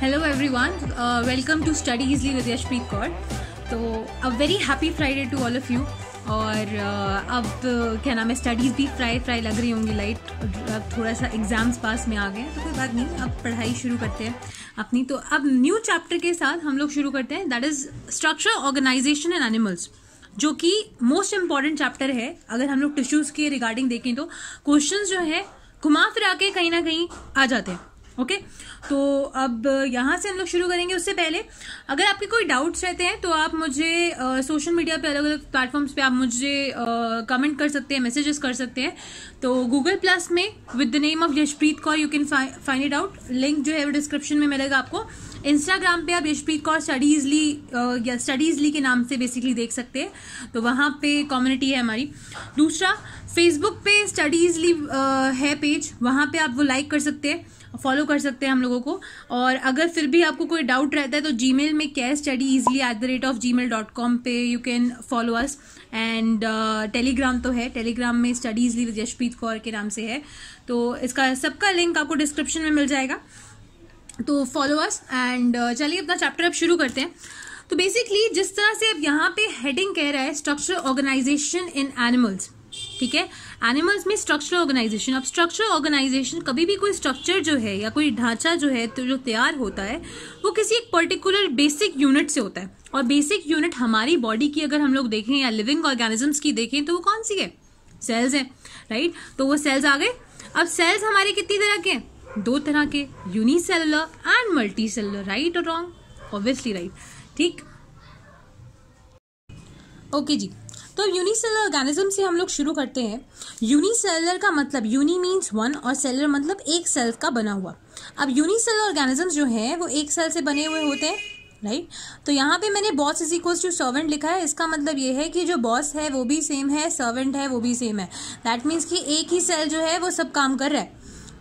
Everyone, uh, welcome to Study Easily with Yashpreet Kaur. तो a very happy Friday to all of you और uh, अब uh, क्या नाम है studies भी फ्राई फ्राई लग रही होंगी लाइट अब थोड़ा सा एग्ज़ाम्स पास में आ गए तो कोई बात नहीं अब पढ़ाई शुरू करते हैं अपनी। तो अब न्यू चैप्टर के साथ हम लोग शुरू करते हैं। That is structure organisation and animals जो कि मोस्ट इंपॉर्टेंट चैप्टर है। अगर हम लोग टिश्यूज के रिगार्डिंग देखें तो क्वेश्चन जो है घुमा फिरा के कहीं ना कहीं आ जाते हैं। ओके? तो अब यहाँ से हम लोग शुरू करेंगे उससे पहले। अगर आपके कोई डाउट्स रहते हैं तो आप मुझे सोशल मीडिया पे अलग अलग प्लेटफॉर्म्स पे आप मुझे कमेंट कर सकते हैं मैसेजेस कर सकते हैं। तो गूगल प्लस में with the name of Yashpreet Kaur you can find it out link जो है वो डिस्क्रिप्शन में मिलेगा आपको। इंस्टाग्राम पे आप यशप्रीत कौर स्टडीजली या स्टडीजली के नाम से बेसिकली देख सकते हैं। तो वहाँ पे कम्युनिटी है हमारी। दूसरा फेसबुक पे स्टडीजली है पेज वहाँ पे आप वो लाइक कर सकते हैं। फॉलो कर सकते हैं हम लोगों को। और अगर फिर भी आपको कोई डाउट रहता है तो जीमेल में care study easily at the rate of G mail dot com पे you can follow us and Telegram तो है। टेलीग्राम में study easily with Yashpreet Kaur के नाम से है। तो इसका सबका लिंक आपको डिस्क्रिप्शन में मिल जाएगा। तो फॉलो अस एंड चलिए अपना चैप्टर अब शुरू करते हैं। तो बेसिकली जिस तरह से अब यहाँ पे हेडिंग कह रहा है स्ट्रक्चर ऑर्गेनाइजेशन इन एनिमल्स ठीक है? एनिमल्स में स्ट्रक्चर ऑर्गेनाइजेशन अब स्ट्रक्चर ऑर्गेनाइजेशन कभी भी कोई स्ट्रक्चर जो है या कोई ढांचा जो है तो जो तैयार होता है, वो किसी एक पर्टिकुलर बेसिक यूनिट से होता है। और बेसिक यूनिट हमारी बॉडी की अगर हम लोग देखें या लिविंग ऑर्गेनिजम्स की देखें तो वो कौन सी है? सेल्स है राइट तो वो सेल्स आ गए। अब सेल्स हमारे कितनी तरह के दो तरह के यूनिसेलुलर एंड मल्टी राइट और रॉन्ग ऑब्वियसली राइट ठीक? ओके जी। तो यूनिसेलर ऑर्गेनिज्म से हम लोग शुरू करते हैं। यूनिसेलर का मतलब यूनि मीन्स वन और सेलर मतलब एक सेल का बना हुआ। अब यूनिसेलर ऑर्गेनिज्म जो है, वो एक सेल से बने हुए होते हैं राइट right? तो यहाँ पे मैंने boss is equals to servant लिखा है। इसका मतलब ये है कि जो बॉस है, वो भी सेम है सर्वेंट है, वो भी सेम है। दैट मीन्स कि एक ही सेल जो है, वो सब काम कर रहा है।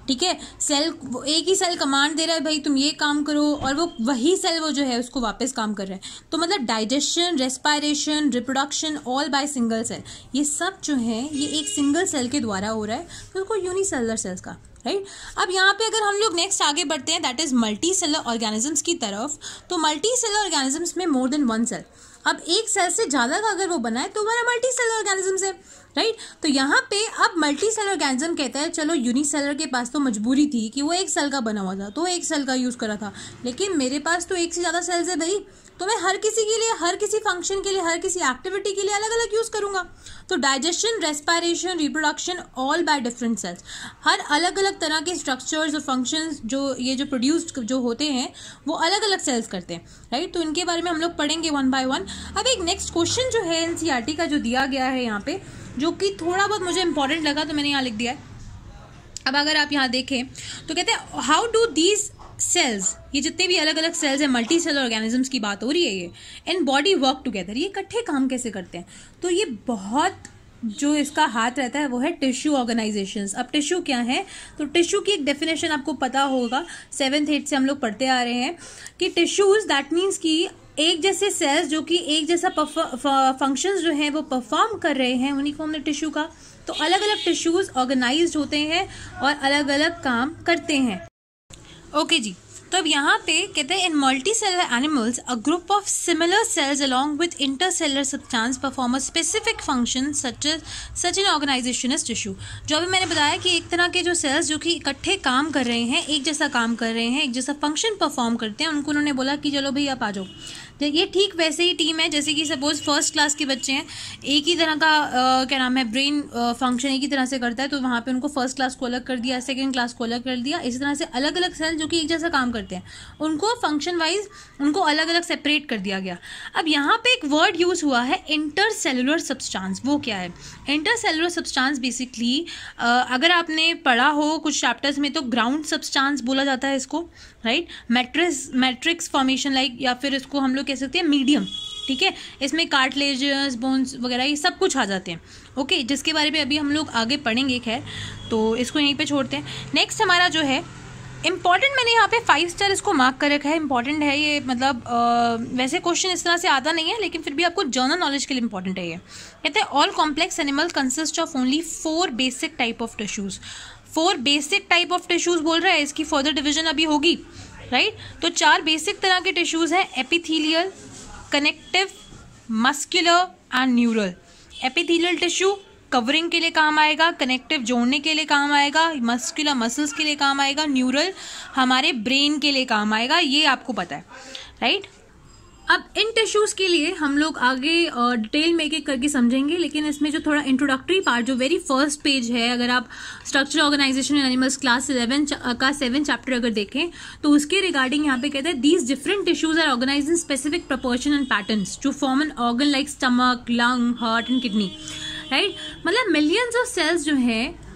ठीक है? सेल एक ही सेल कमांड दे रहा है, भाई, तुम ये काम करो। और वो वही सेल वो जो है, उसको वापस काम कर रहा है। तो मतलब digestion respiration reproduction all by single cell ये सब जो है, ये एक सिंगल सेल के द्वारा हो रहा है तो उसको यूनिसेलर सेल्स का राइट? अब यहाँ पे अगर हम लोग नेक्स्ट आगे बढ़ते हैं that is multicellular organisms की तरफ़ तो मल्टी सेलर ऑर्गेनिजम्स में मोर देन वन सेल अब एक सेल से ज़्यादा का अगर वो बना है तो हमारा मल्टी सेलर ऑर्गेनिजम्स है राइट तो यहाँ पे अब मल्टी सेलर ऑर्गेनिज्म कहता है, चलो यूनिसेलर के पास तो मजबूरी थी कि वो एक सेल का बना हुआ था तो एक सेल का यूज़ करा था। लेकिन मेरे पास तो एक से ज़्यादा सेल्स है भाई। तो मैं हर किसी के लिए, हर किसी फ़ंक्शन के लिए, हर किसी एक्टिविटी के लिए अलग अलग यूज़ करूँगा। तो digestion respiration reproduction all by different cells हर अलग अलग तरह के स्ट्रक्चर्स और फ़ंक्शंस जो ये जो प्रोड्यूस्ड जो होते हैं, वो अलग अलग सेल्स करते हैं राइट तो इनके बारे में हम लोग पढ़ेंगे वन बाय वन अब एक नेक्स्ट क्वेश्चन जो है एनसीईआरटी का, जो दिया गया है यहाँ पे, जो कि थोड़ा बहुत मुझे इंपॉर्टेंट लगा तो मैंने यहाँ लिख दिया है। अब अगर आप यहाँ देखें तो कहते हैं हाउ डू दीज सेल्स ये जितने भी अलग अलग सेल्स हैं मल्टी सेल ऑर्गेनिजम्स की बात हो रही है ये इन बॉडी वर्क टुगेदर ये इकट्ठे काम कैसे करते हैं? तो ये बहुत जो इसका हाथ रहता है, वो है टिश्यू ऑर्गेनाइजेशंस अब टिश्यू क्या है? तो टिश्यू की एक डेफिनेशन आपको पता होगा सेवेंथ एट से हम लोग पढ़ते आ रहे हैं, कि टिश्यूज दैट मीन्स कि एक जैसे सेल्स जो कि एक जैसा फ़ंक्शंस जो हैं, वो परफॉर्म कर रहे हैं उन्हीं को हमने टिश्यू का तो अलग अलग टिश्यूज ऑर्गेनाइज होते हैं और अलग अलग काम करते हैं। ओके जी. तो अब यहाँ पे कहते हैं in multicellular animals a group of similar cells along with intercellular substance perform a specific function such such an organisation is tissue जो अभी मैंने बताया कि एक तरह के जो सेल्स जो कि इकट्ठे काम कर रहे हैं, एक जैसा काम कर रहे हैं, एक जैसा फ़ंक्शन परफॉर्म करते हैं, उनको उन्होंने बोला कि चलो भाई आप आ जाओ. ये ठीक वैसे ही टीम है, जैसे कि सपोज़ फ़र्स्ट क्लास के बच्चे हैं, एक ही तरह का क्या नाम है ब्रेन फ़ंक्शन एक ही तरह से करता है तो वहाँ पे उनको फ़र्स्ट क्लास को अलग कर दिया सेकेंड क्लास को अलग कर दिया, इसी तरह से अलग अलग सेल जो कि एक जैसा काम करते हैं, उनको फ़ंक्शन वाइज उनको अलग अलग सेपरेट कर दिया गया। अब यहाँ पे एक वर्ड यूज़ हुआ है इंटर सेलुलर सब्सटांस वो क्या है? इंटर सेलुलर सब्सटांस बेसिकली अगर आपने पढ़ा हो कुछ चैप्टर्स में तो ग्राउंड सब्सटांस बोला जाता है इसको right matrix matrix formation like या फिर इसको हम लोग कह सकते हैं मीडियम ठीक है? इसमें कार्टलेजेस बोन्स वगैरह ये सब कुछ आ जाते हैं ओके जिसके बारे में अभी हम लोग आगे पढ़ेंगे खैर तो इसको यहीं पे छोड़ते हैं। नेक्स्ट हमारा जो है इंपॉर्टेंट मैंने यहाँ पे फाइव स्टार इसको मार्क कर रखा है इंपॉर्टेंट है ये मतलब आ, वैसे क्वेश्चन इस तरह से आता नहीं है लेकिन फिर भी आपको जर्नल नॉलेज के लिए इंपॉर्टेंट है ये। कहते हैं all complex animal consist of only four basic type of tissues four basic type of tissues बोल रहा है इसकी फर्दर डिविजन अभी होगी। राइट? तो चार बेसिक तरह के टिश्यूज हैं epithelial connective muscular and neural epithelial tissue covering के लिए काम आएगा कनेक्टिव जोड़ने के लिए काम आएगा मस्कुलर मसल्स के लिए काम आएगा न्यूरल हमारे ब्रेन के लिए काम आएगा, ये आपको पता है राइट अब इन टिश्यूज के लिए हम लोग आगे डिटेल में एक एक करके समझेंगे, लेकिन इसमें जो थोड़ा इंट्रोडक्टरी पार्ट जो वेरी फ़र्स्ट पेज है, अगर आप structure organisation in animals class eleven का सेवन चैप्टर अगर देखें तो उसके रिगार्डिंग यहाँ पे कहते हैं these different tissues are organise in specific proportion and pattern to form an organ like stomach lung heart and kidney right मतलब मिलियंस ऑफ़ सेल्स जो है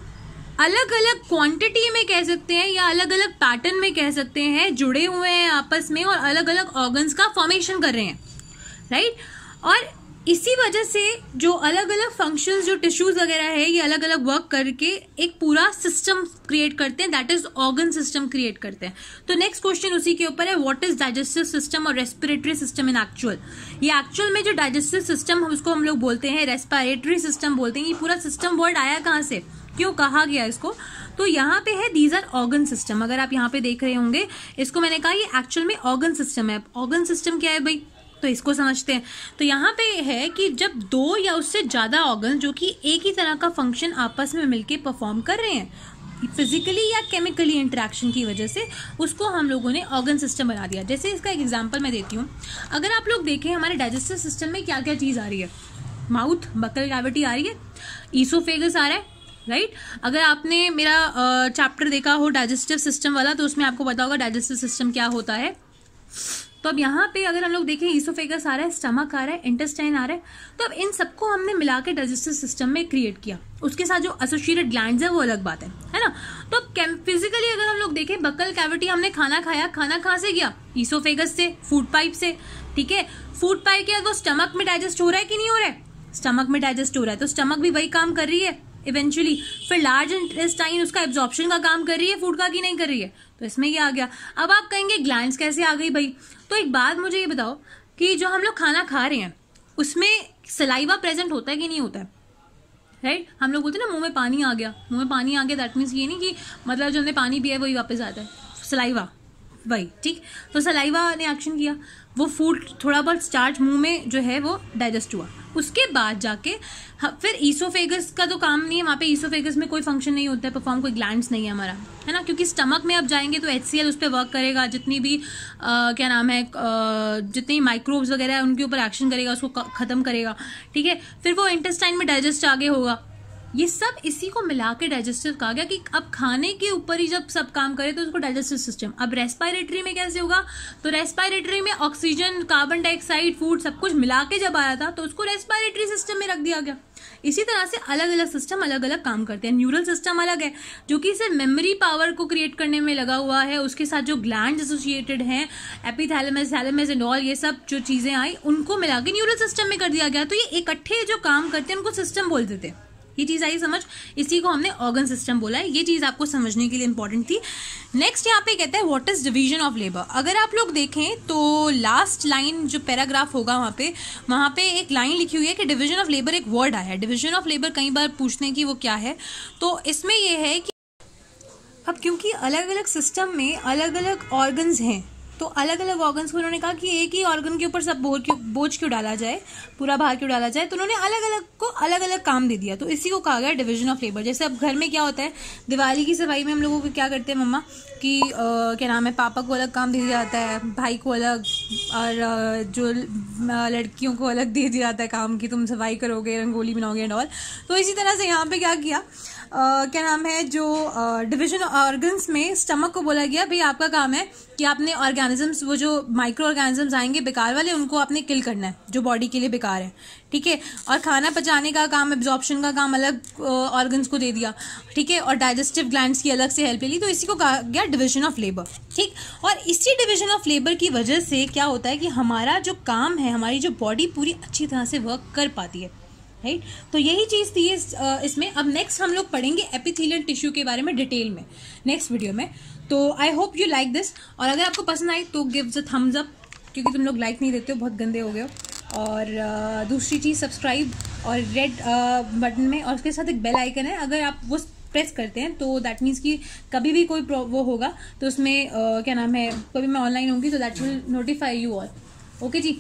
अलग अलग क्वांटिटी में कह सकते हैं या अलग अलग पैटर्न में कह सकते हैं, जुड़े हुए हैं आपस में और अलग अलग ऑर्गन्स का फॉर्मेशन कर रहे हैं राइट और इसी वजह से जो अलग अलग फ़ंक्शंस जो टिश्यूज वगैरह है, ये अलग अलग वर्क करके एक पूरा सिस्टम क्रिएट करते हैं that is organ system create करते हैं। तो नेक्स्ट क्वेश्चन उसी के ऊपर है व्हाट इज़ डाइजेस्टिव सिस्टम और रेस्पिरेटरी सिस्टम इन एक्चुअल ये एक्चुअल में जो डाइजेस्टिव सिस्टम उसको हम लोग बोलते हैं रेस्पिरेटरी सिस्टम बोलते हैं, ये पूरा सिस्टम वर्ड आया कहाँ से? क्यों कहा गया इसको? तो यहाँ पे है दीज आर ऑर्गन सिस्टम अगर आप यहाँ पे देख रहे होंगे, इसको मैंने कहा ये एक्चुअल में ऑर्गन सिस्टम है। ऑर्गन सिस्टम क्या है भाई? तो इसको समझते हैं। तो यहाँ पे है कि जब दो या उससे ज़्यादा ऑर्गन जो कि एक ही तरह का फ़ंक्शन आपस में मिलके परफॉर्म कर रहे हैं फिजिकली या केमिकली इंटरेक्शन की वजह से, उसको हम लोगों ने ऑर्गन सिस्टम बना दिया। जैसे इसका एक एग्ज़ाम्पल मैं देती हूँ। अगर आप लोग देखें, हमारे डाइजेस्टिव सिस्टम में क्या क्या चीज़ आ रही है? माउथ, बकल कैविटी आ रही है। ईसोफेगस आ रहा है। राइट? right? अगर आपने मेरा चैप्टर देखा हो डाइजेस्टिव सिस्टम वाला तो उसमें आपको पता होगा डाइजेस्टिव सिस्टम क्या होता है। तो अब यहाँ पे अगर हम लोग देखें ईसोफेगस आ रहा है स्टमक आ रहा है इंटेस्टाइन आ रहा है तो अब इन सबको हमने मिला के डाइजेस्टिव सिस्टम में क्रिएट किया। उसके साथ जो एसोसिएटेड ग्लैंड है, वो अलग बात है है ना? तो अब फिजिकली अगर हम लोग देखें बकल कैविटी हमने खाना खाया, खाना कहाँ से गया ईसोफेगस से फ़ूड पाइप से, ठीक है? फ़ूड पाइप के वो स्टमक में डाइजेस्ट हो रहा है कि नहीं हो रहा है? स्टमक में डाइजेस्ट हो रहा है तो स्टमक भी वही काम कर रही है। इवेंचुअली फिर लार्ज इंटेस्टाइन उसका एब्जॉर्प्शन का काम कर रही है फ़ूड का की नहीं कर रही है? तो इसमें ये आ गया। अब आप कहेंगे ग्लैंड कैसे आ गई भाई? तो एक बात मुझे ये बताओ कि जो हम लोग खाना खा रहे हैं, उसमें सलाइवा प्रेजेंट होता है कि नहीं होता है? Right right? हम लोग बोलते हैं ना, मुँह में पानी आ गया। मुँह में पानी आ गया दैट मीन्स ये नहीं कि मतलब जो हमने पानी पिया है, वही वापस आता है। सलाइवा वही, ठीक? तो सलाइवा ने एक्शन किया। वो फ़ूड थोड़ा बहुत स्टार्च मुँह में जो है, वो डाइजेस्ट हुआ। उसके बाद जाके फिर ईसोफेगस का तो काम नहीं है वहाँ पे ईसोफेगस में कोई फ़ंक्शन नहीं होता है परफॉर्म कोई ग्लैंड्स नहीं है हमारा है ना? क्योंकि स्टमक में अब जाएँगे तो एचसीएल उस पर वर्क करेगा जितनी भी आ, क्या नाम है जितने माइक्रोब्स वगैरह है उनके ऊपर एक्शन करेगा उसको खत्म करेगा ठीक है? फिर वो इंटेस्टाइन में डाइजेस्ट आगे होगा। ये सब इसी को मिला के डाइजेस्टिव कहा गया कि अब खाने के ऊपर ही जब सब काम करे तो उसको डाइजेस्टिव सिस्टम अब रेस्पायरेटरी में कैसे होगा? तो रेस्पायरेटरी में ऑक्सीजन कार्बन डाइऑक्साइड फ़ूड सब कुछ मिला के जब आया था तो उसको रेस्पायरेटरी सिस्टम में रख दिया गया। इसी तरह से अलग अलग सिस्टम अलग अलग काम करते हैं। न्यूरल सिस्टम अलग है, जो कि सिर्फ़ मेमोरी पावर को क्रिएट करने में लगा हुआ है। उसके साथ जो ग्लैंड एसोसिएटेड हैं एपीथैलेमस थैलेमस एंड ऑल ये सब जो चीज़ें आई, उनको मिला के न्यूरल सिस्टम में कर दिया गया। तो ये इकट्ठे जो काम करते हैं, उनको सिस्टम बोलते थे ये चीज़ आई समझ? इसी को हमने ऑर्गन सिस्टम बोला है। ये चीज़ आपको समझने के लिए इंपॉर्टेंट थी। नेक्स्ट यहाँ पे कहते हैं what is division of labour अगर आप लोग देखें तो लास्ट लाइन जो पैराग्राफ होगा वहाँ पे वहाँ पे एक लाइन लिखी हुई है कि डिवीज़न ऑफ़ लेबर एक वर्ड आया है। डिवीज़न ऑफ़ लेबर कई बार पूछते हैं कि वो क्या है। तो इसमें यह है कि अब क्योंकि अलग अलग सिस्टम में अलग अलग ऑर्गन्स हैं तो अलग अलग ऑर्गन्स को उन्होंने कहा कि एक ही ऑर्गन के ऊपर सब बोझ क्यों बोझ क्यों डाला जाए, पूरा भार क्यों डाला जाए तो उन्होंने अलग अलग को अलग अलग काम दे दिया। तो इसी को कहा गया डिवीज़न ऑफ़ लेबर जैसे अब घर में क्या होता है, दिवाली की सफ़ाई में हम लोगों को क्या करते हैं मम्मा, कि क्या नाम है, पापा को अलग काम दे दिया जाता है, भाई को अलग, और जो लड़कियों को अलग दे दिया जाता है काम की तुम सफ़ाई करोगे, रंगोली बनाओगे एंड ऑल तो इसी तरह से यहाँ पे क्या किया क्या नाम है, जो डिवीज़न ऑर्गन्स में स्टमक को बोला गया, भाई आपका काम है कि आपने ऑर्गेनिजम्स वो जो माइक्रो ऑर्गेनिजम्स आएँगे बेकार वाले उनको आपने किल करना है जो बॉडी के लिए बेकार है। ठीक है? और खाना पचाने का काम एब्जॉर्प्शन का काम अलग ऑर्गन्स को दे दिया। ठीक है? और डाइजेस्टिव ग्लैंड्स की अलग से हेल्प ले ली तो इसी को कहा गया डिवीज़न ऑफ़ लेबर ठीक? और इसी डिवीज़न ऑफ़ लेबर की वजह से क्या होता है कि हमारा जो काम है हमारी जो बॉडी पूरी अच्छी तरह से वर्क कर पाती है। Right right? तो यही चीज़ थी इस, इसमें। अब नेक्स्ट हम लोग पढ़ेंगे एपिथेलियल टिश्यू के बारे में डिटेल में। नेक्स्ट वीडियो में। तो I hope you like this और अगर आपको पसंद आई तो गिव द थम्स अप क्योंकि तुम लोग लाइक नहीं देते हो बहुत गंदे हो गए हो। और दूसरी चीज़ सब्सक्राइब और रेड बटन में और उसके साथ एक बेल आइकन है। अगर आप वो प्रेस करते हैं तो दैट मीन्स कि कभी भी कोई वो होगा तो उसमें uh, क्या नाम है कभी मैं ऑनलाइन होंगी तो that will notify you all okay ji?